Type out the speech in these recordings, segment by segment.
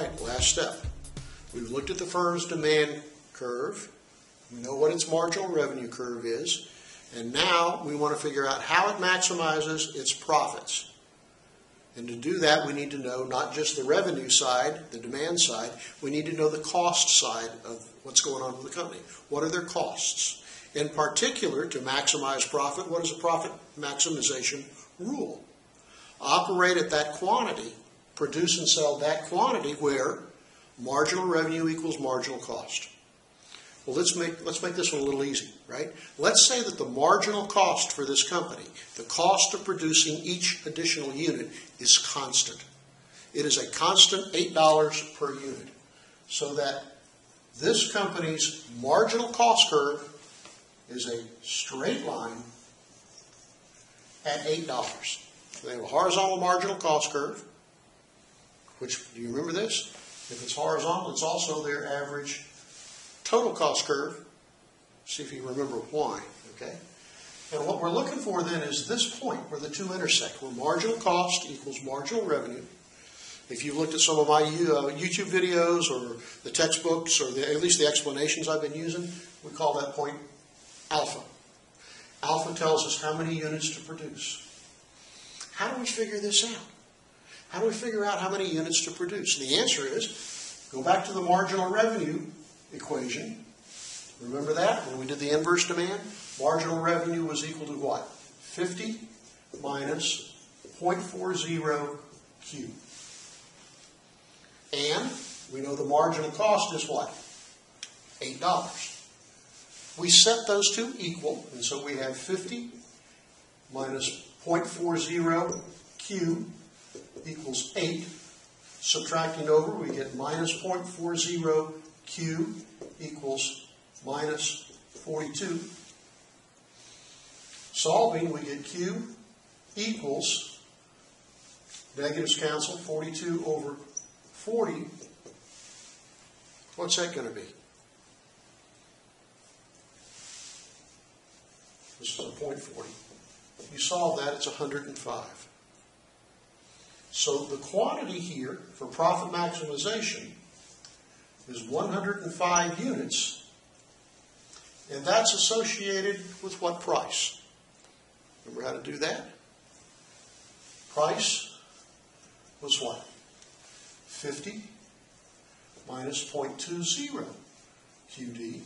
right, last step. We've looked at the firm's demand curve. We know what its marginal revenue curve is. And now we want to figure out how it maximizes its profits. And to do that, we need to know not just the revenue side, the demand side, we need to know the cost side of what's going on with the company. What are their costs? In particular, to maximize profit, what is a profit maximization rule? Operate at that quantity, produce and sell that quantity where marginal revenue equals marginal cost. Well, let's make, let's make this one a little easy, right? Let's say that the marginal cost for this company, the cost of producing each additional unit, is constant. It is a constant $8 per unit. So that this company's marginal cost curve is a straight line at $8. So They have a horizontal marginal cost curve, which, do you remember this? If it's horizontal, it's also their average total cost curve. See if you remember why, okay? And what we're looking for then is this point where the two intersect, where marginal cost equals marginal revenue. If you've looked at some of my uh, YouTube videos or the textbooks or the, at least the explanations I've been using, we call that point alpha. Alpha tells us how many units to produce. How do we figure this out? How do we figure out how many units to produce? And the answer is go back to the marginal revenue equation. Remember that when we did the inverse demand? Marginal revenue was equal to what? 50 minus 0.40 Q. And we know the marginal cost is what? $8. We set those two equal, and so we have 50 minus 0.40 Q equals 8. Subtracting over, we get minus 0.40 Q equals minus 42. Solving, we get Q equals, negatives cancel, 42 over 40. What's that going to be? This is a point 40. You solve that, it's 105. So the quantity here for profit maximization is 105 units, and that's associated with what price? Remember how to do that? Price was what? 50 minus 0.20 QD.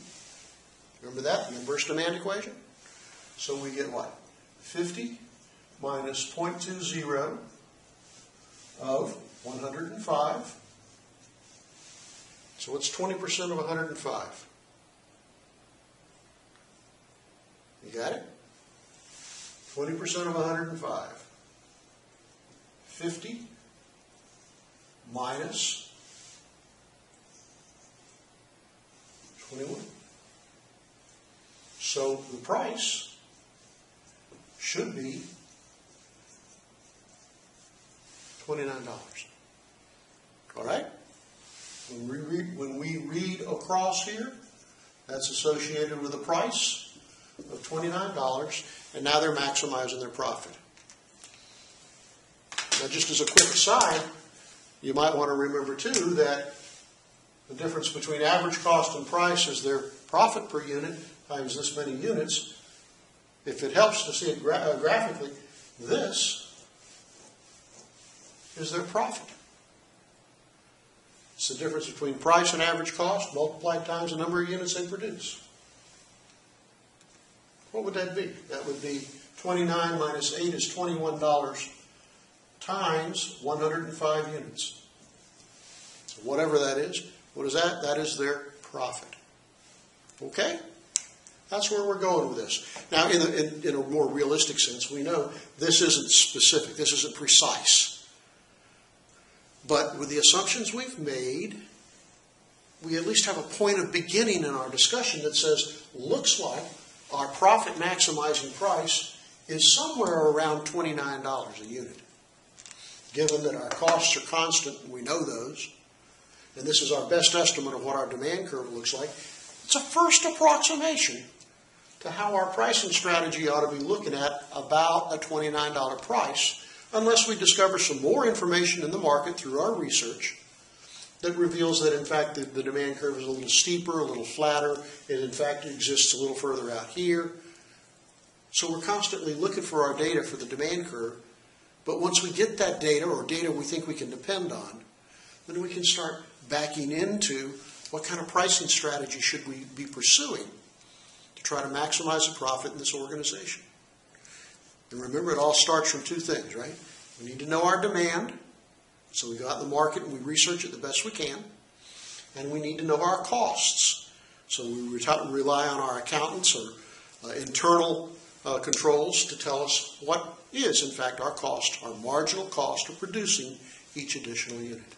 Remember that, the inverse demand equation? So we get what? 50 minus 0.20 of 105 so what's 20% of 105? You got it? 20% of 105. 50 minus 21. So the price should be $29. All right? When we read, when we read across here, that's associated with a price of $29, and now they're maximizing their profit. Now, just as a quick aside, you might want to remember too that the difference between average cost and price is their profit per unit times this many units. If it helps to see it gra uh, graphically, this is their profit. It's the difference between price and average cost multiplied times the number of units they produce. What would that be? That would be 29 minus 8 is $21 times 105 units. So whatever that is, what is that? That is their profit. Okay? That's where we're going with this. Now, in, in, in a more realistic sense, we know this isn't specific, this isn't precise. But with the assumptions we've made, we at least have a point of beginning in our discussion that says, looks like our profit maximizing price is somewhere around $29 a unit. Given that our costs are constant, and we know those, and this is our best estimate of what our demand curve looks like, it's a first approximation to how our pricing strategy ought to be looking at about a $29 price unless we discover some more information in the market through our research that reveals that in fact the, the demand curve is a little steeper, a little flatter. It in fact it exists a little further out here. So we're constantly looking for our data for the demand curve. But once we get that data or data we think we can depend on, then we can start backing into what kind of pricing strategy should we be pursuing to try to maximize the profit in this organization. And remember, it all starts from two things, right? We need to know our demand, so we go out in the market and we research it the best we can. And we need to know our costs. So we rely on our accountants or uh, internal uh, controls to tell us what is, in fact, our cost, our marginal cost of producing each additional unit.